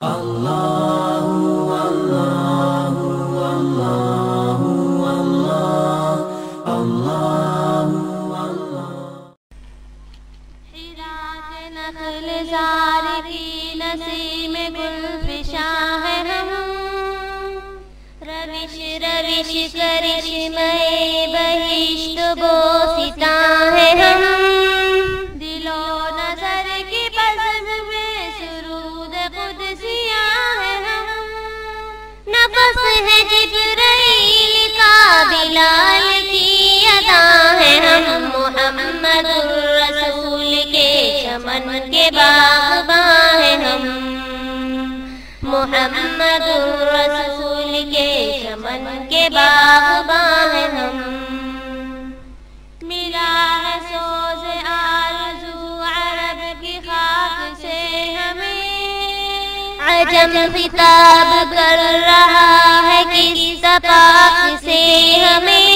الله الله الله الله الله الله حراك نخل زار کی نسیم گل فشاہ ہم روش روش کرش میں بہشت بوستا ہے ہم محمد الرسول کے چمن کے باغباں ہیں ہم۔ محمد الرسول کے چمن کے باغباں ہیں ہم۔ ملا ہے سوز آرزو عرب کی خاک سے ہمیں۔ عجم خطاب کر رہا ہے کس سپاق سے ہمیں۔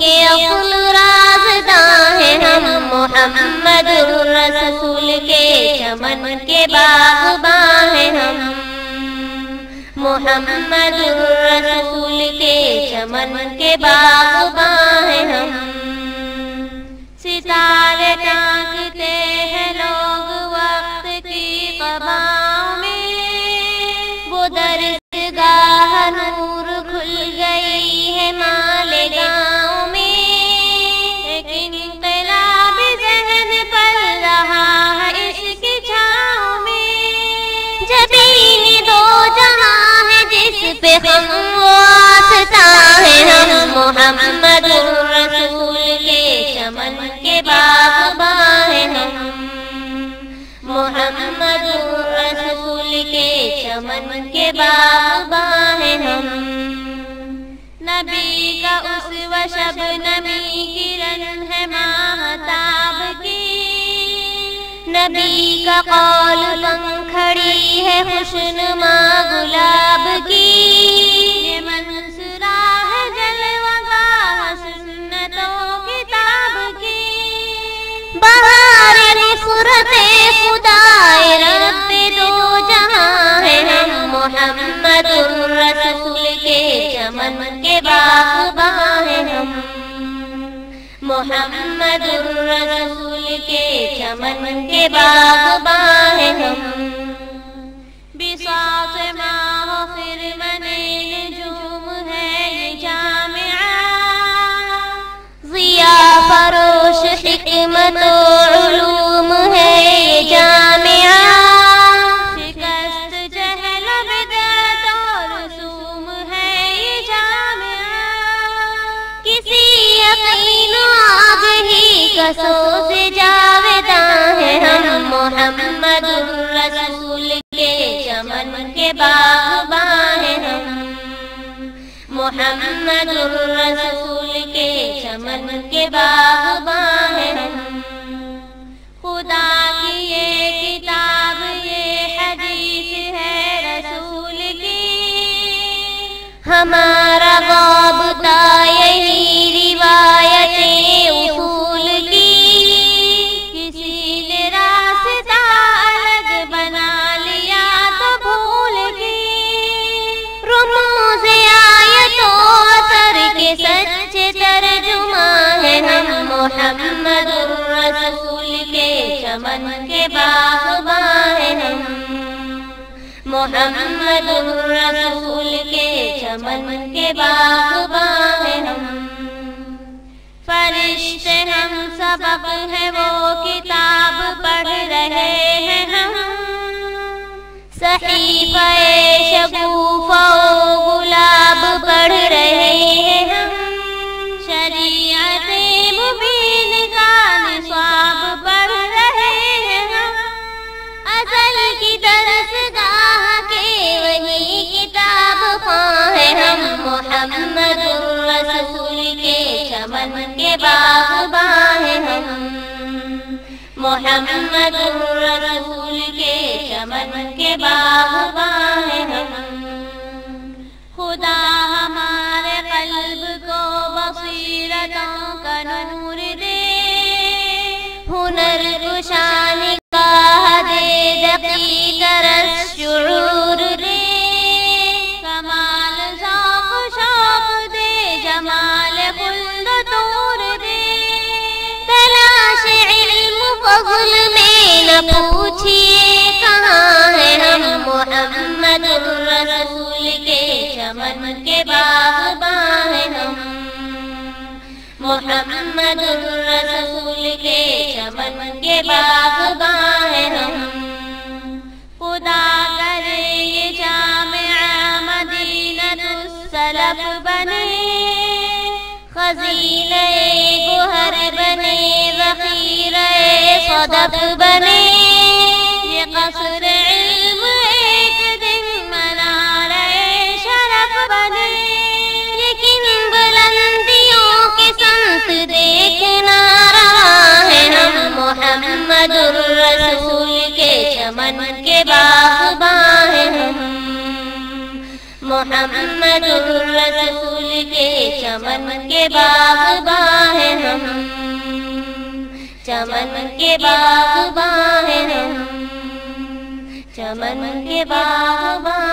کے اصل رازداں ہیں ہم محمد الرسول کے چمن کے باغباں ہیں ہم۔ محمد الرسول کے چمن کے باغباں ہیں ہم۔ ستارے ٹانکتے جس ہم واسطہ ہے ہم محمد الرسول کے چمن کے باغباں ہیں ہم محمد الرسول کے چمن کے باغباں ہیں ہم نبی کا اس و شب نبی کرن ہے ماہتاب کی نبی کا قول پنکھڑی ہے خوشنما گلاب کی۔ منصورہ ہے جلوہ گاہ سنتوں کتاب کی۔ بہار نصرت خدا رب دو جہاں ہے۔ ہم محمد الرسول کے چمن کے باغباں محمد الرسول کے چمن کے باغباں ہیں ہم۔ بساط ماہ خرمن نجوم ہے یہ جامعہ۔ ضیا فروش حکمت و علوم ہے یہ جامعہ۔ شکست جہل و بدعت و رسوم ہے یہ جامعہ۔ کسی یقین و آگہی کسو سے جاویداں ہیں ہم محمد الرسول کے چمن کے باغباں ہیں ہم۔ محمد الرسول کے چمن کے باغباں ہیں ہم۔ خدا کی یہ کتاب، یہ حدیث ہے رسول کی۔ ہمارا غابطہ چمن کے باغباں ہیں ہم۔ محمد الرسول کے چمن کے باغباں ہیں ہم۔ فرشتے ہم سبق ہے وہ کتاب پڑھ رہے ہیں ہم۔ صحیفہ شگوفہ و گلاب پڑھ رہے ہیں ہم۔ شریعت مبین کا نصاب ازل گاہ کے وہی کتاب خواہ ہے ہم محمد الرسول کے چمن کے باغباں ہیں ہم۔ محمد الرسول کے چمن کے باغباں ہیں رس شعور دے۔ کمال ذوق شوق دے، جمال خلد دور دے۔ تلاش علم فضل میں نہ پوچھیے کہاں ہے ہم محمد الرسول کے چمن کے باغباں ہیں ہم۔ محمد الرسول کے چمن کے باغباں خزینہ گہر بنے ذخیرہ صدف بنے محمد الرسول کے چمن کے باغباں ہیں ہم۔ چمن کے باغباں ہیں ہم۔ چمن کے باغ باغباں